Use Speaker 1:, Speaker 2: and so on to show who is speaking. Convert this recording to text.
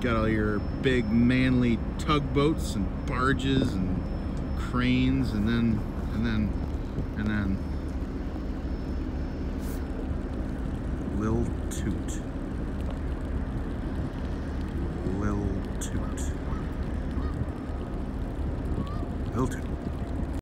Speaker 1: got all your big manly tugboats and barges and cranes and then and then and then Lil Toot. Lil Toot. Lil Toot.